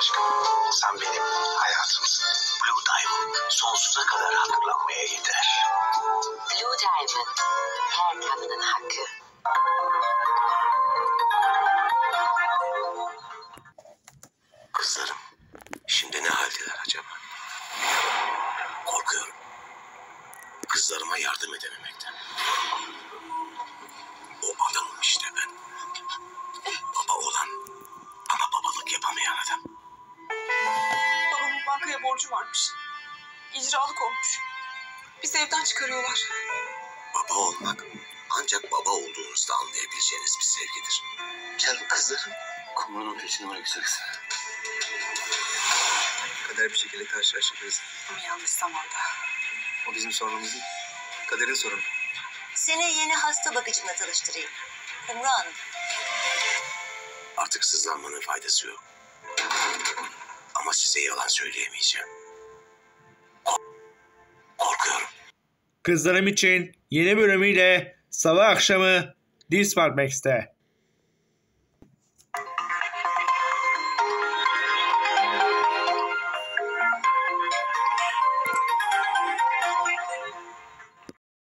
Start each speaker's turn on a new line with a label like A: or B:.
A: aşkım. Sen benim hayatımsın. Blue Diamond sonsuza kadar hatırlanmaya yeter.
B: Blue Diamond. Her kadının hakkı.
A: Kızlarım şimdi ne haldeler acaba? Korkuyorum. Kızlarıma yardım edememekten.
C: Bankaya borcu varmış. İcralık olmuş. Bizi evden çıkarıyorlar.
A: Baba olmak ancak baba olduğunuzda anlayabileceğiniz bir sevgidir. Canım kızlarım. Kumların peşine bırakacaksın.
D: Kader bir şekilde karşılaşabiliriz.
C: Ama yanlış zamanda.
D: O bizim sorunumuz değil. Kaderin sorunu.
E: Seni yeni hasta bakıcımla tanıştırayım. Kumru Hanım.
A: Artık sızlanmanın faydası yok. Ama size yalan söyleyemeyeceğim. Kork- Korkuyorum.
F: Kızlarım için yeni bölümüyle salı akşamı Discord Max'te.